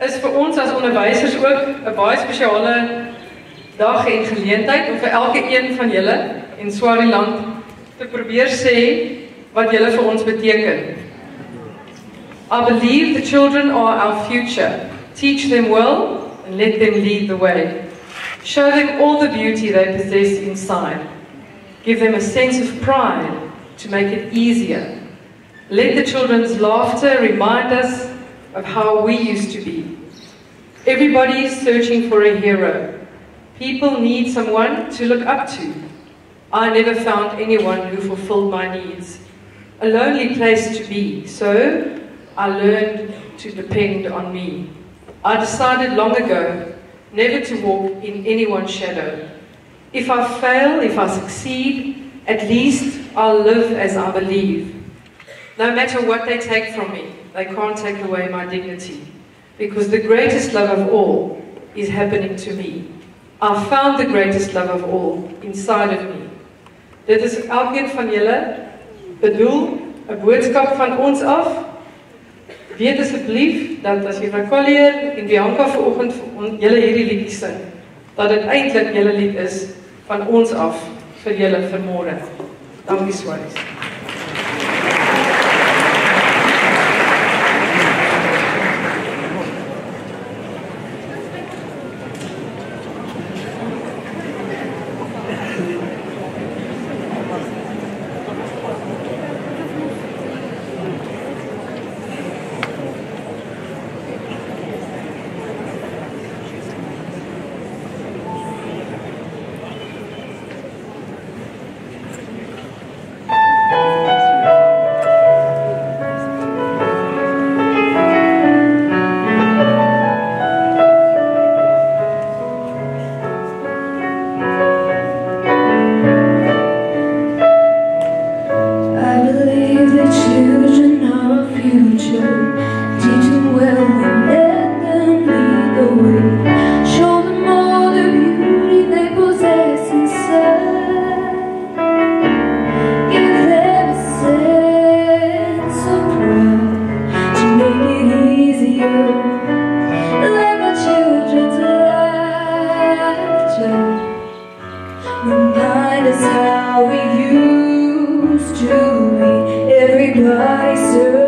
is vir ons as onderwysers ook 'n baie spesiale dag en geleentheid om vir elke een van julle in Swariland te probeer sê wat julle vir ons beteken. I believe the children are our future. Teach them well and let them lead the way. Show them all the beauty they possess inside. Give them a sense of pride to make it easier. Let the children's laughter remind us of how we used to be. Everybody is searching for a hero. People need someone to look up to. I never found anyone who fulfilled my needs. A lonely place to be, so I learned to depend on me. I decided long ago never to walk in anyone's shadow. If I fail, if I succeed, at least I'll live as I believe. No matter what they take from me, they can't take away my dignity. Because the greatest love of all is happening to me. I found the greatest love of all inside of me. Dit is elkeen van julle bedoel 'n boodskap van ons af. Weet asseblief dat as Juffrou Collier en Bianca vanoggend julle hierdie liedjie sing, dat dit eintlik julle lied is van ons af vir julle vanmôre. Dankie Swaris. is